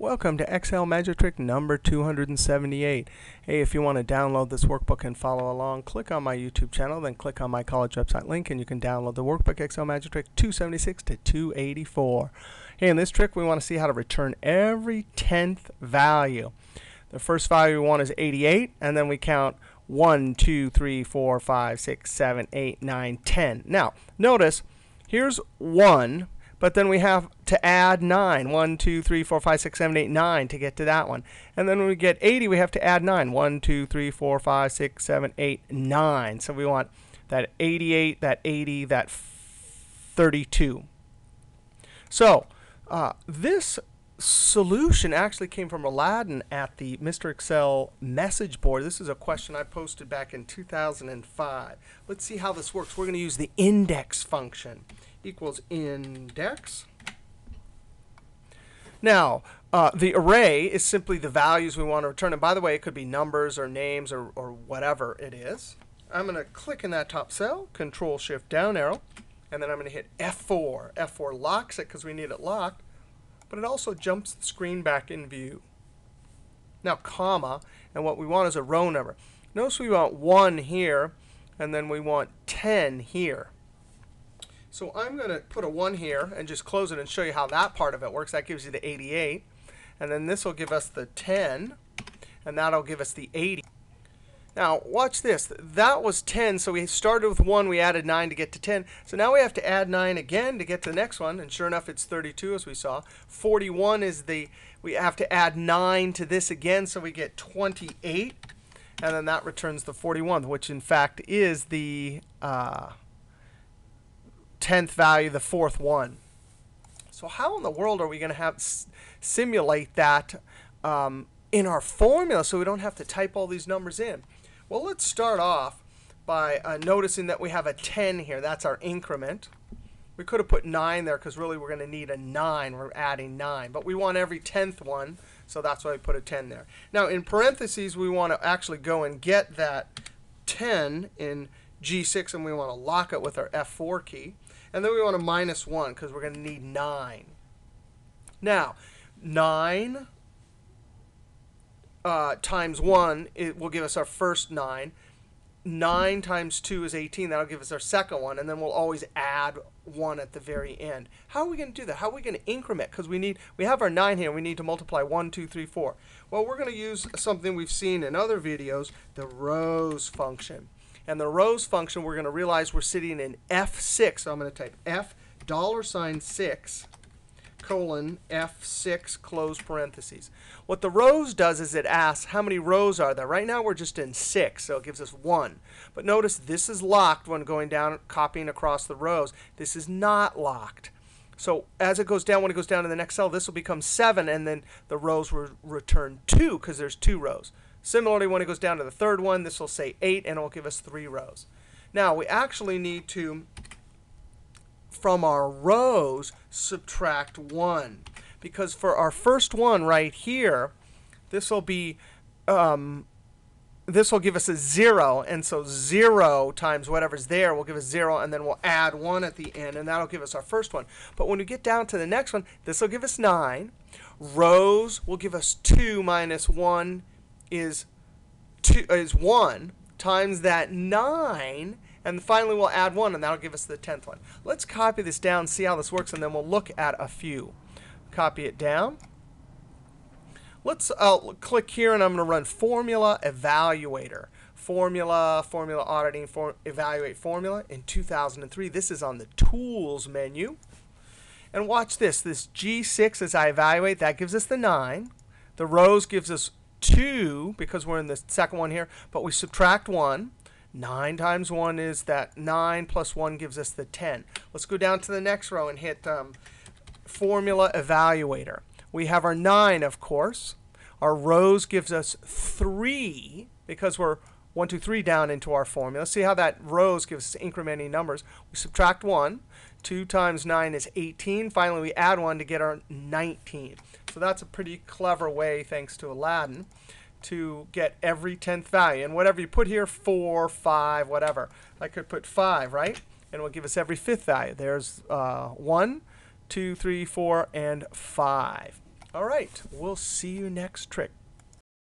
Welcome to Excel Magic Trick number 278. Hey, if you want to download this workbook and follow along, click on my YouTube channel, then click on my college website link, and you can download the workbook Excel Magic Trick 276 to 284. Hey, in this trick, we want to see how to return every 10th value. The first value we want is 88, and then we count 1, 2, 3, 4, 5, 6, 7, 8, 9, 10. Now, notice, here's 1 but then we have to add 9. 1, 2, 3, 4, 5, 6, 7, 8, 9 to get to that one. And then when we get 80, we have to add 9. 1, 2, 3, 4, 5, 6, 7, 8, 9. So we want that 88, that 80, that 32. So uh, this solution actually came from Aladin at the Mr. Excel message board. This is a question I posted back in 2005. Let's see how this works. We're going to use the index function equals index. Now, uh, the array is simply the values we want to return. And by the way, it could be numbers or names or, or whatever it is. I'm going to click in that top cell, Control Shift down arrow, and then I'm going to hit F4. F4 locks it because we need it locked, but it also jumps the screen back in view. Now, comma, and what we want is a row number. Notice we want 1 here, and then we want 10 here. So I'm going to put a 1 here and just close it and show you how that part of it works. That gives you the 88. And then this will give us the 10. And that'll give us the 80. Now, watch this. That was 10, so we started with 1. We added 9 to get to 10. So now we have to add 9 again to get to the next one. And sure enough, it's 32, as we saw. 41 is the, we have to add 9 to this again, so we get 28. And then that returns the 41, which in fact is the uh, 10th value, the fourth one. So how in the world are we going to have simulate that um, in our formula so we don't have to type all these numbers in? Well, let's start off by uh, noticing that we have a 10 here. That's our increment. We could have put 9 there because really we're going to need a 9. We're adding 9. But we want every 10th one, so that's why we put a 10 there. Now, in parentheses, we want to actually go and get that 10 in G6, and we want to lock it with our F4 key. And then we want a minus 1 because we're going to need 9. Now, 9 uh, times 1 it will give us our first 9. 9 times 2 is 18. That'll give us our second one. And then we'll always add 1 at the very end. How are we going to do that? How are we going to increment? Because we need we have our 9 here. We need to multiply 1, 2, 3, 4. Well, we're going to use something we've seen in other videos, the rows function. And the rows function, we're going to realize we're sitting in F6. So I'm going to type F dollar sign 6 colon F6 close parentheses. What the rows does is it asks how many rows are there. Right now we're just in 6, so it gives us 1. But notice this is locked when going down, copying across the rows. This is not locked. So as it goes down, when it goes down to the next cell, this will become 7, and then the rows will return 2 because there's two rows. Similarly, when it goes down to the third one, this will say 8, and it will give us 3 rows. Now, we actually need to, from our rows, subtract 1. Because for our first one right here, this will be um, this will give us a 0. And so 0 times whatever's there will give us 0. And then we'll add 1 at the end. And that'll give us our first one. But when we get down to the next one, this will give us 9. Rows will give us 2 minus 1 is two is one times that nine, and finally we'll add one, and that'll give us the tenth one. Let's copy this down, see how this works, and then we'll look at a few. Copy it down. Let's uh, click here, and I'm going to run Formula Evaluator. Formula, Formula Auditing, for, Evaluate Formula in 2003. This is on the Tools menu. And watch this. This G6, as I evaluate, that gives us the 9. The rows gives us 2 because we're in the second one here, but we subtract 1. 9 times 1 is that 9 plus 1 gives us the 10. Let's go down to the next row and hit um, Formula Evaluator. We have our 9, of course. Our rows gives us 3 because we're 1, 2, 3 down into our formula. See how that rows gives us incrementing numbers. We subtract 1. 2 times 9 is 18. Finally, we add 1 to get our 19. So that's a pretty clever way, thanks to Aladin, to get every 10th value. And whatever you put here, 4, 5, whatever. I could put 5, right? And it will give us every fifth value. There's uh, 1, 2, 3, 4, and 5. All right. We'll see you next trick.